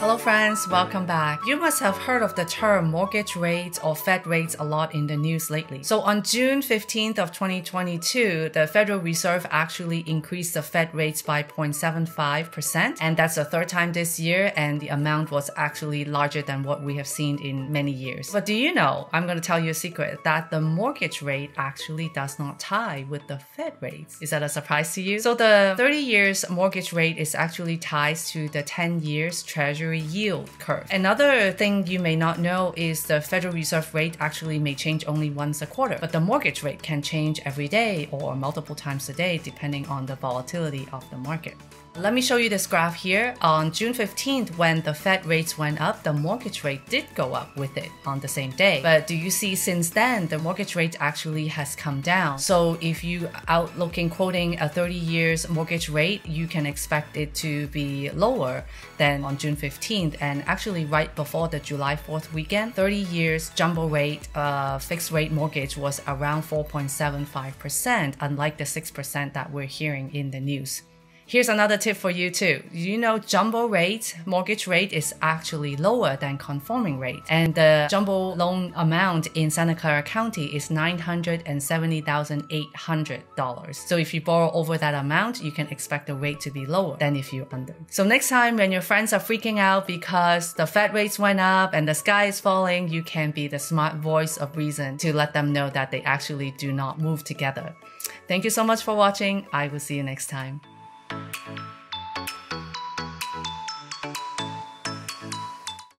Hello, friends. Welcome back. You must have heard of the term mortgage rates or Fed rates a lot in the news lately. So on June 15th of 2022, the Federal Reserve actually increased the Fed rates by 0.75%. And that's the third time this year. And the amount was actually larger than what we have seen in many years. But do you know, I'm going to tell you a secret, that the mortgage rate actually does not tie with the Fed rates. Is that a surprise to you? So the 30 years mortgage rate is actually tied to the 10 years treasury Yield curve. Another thing you may not know is the Federal Reserve rate actually may change only once a quarter, but the mortgage rate can change every day or multiple times a day depending on the volatility of the market. Let me show you this graph here. On June 15th, when the Fed rates went up, the mortgage rate did go up with it on the same day. But do you see since then, the mortgage rate actually has come down. So if you out looking quoting a 30 years mortgage rate, you can expect it to be lower than on June 15th. And actually right before the July 4th weekend, 30 years jumbo rate uh, fixed rate mortgage was around 4.75%, unlike the 6% that we're hearing in the news. Here's another tip for you too. You know, jumbo rate, mortgage rate is actually lower than conforming rate. And the jumbo loan amount in Santa Clara County is $970,800. So if you borrow over that amount, you can expect the rate to be lower than if you're under. So next time when your friends are freaking out because the Fed rates went up and the sky is falling, you can be the smart voice of reason to let them know that they actually do not move together. Thank you so much for watching. I will see you next time.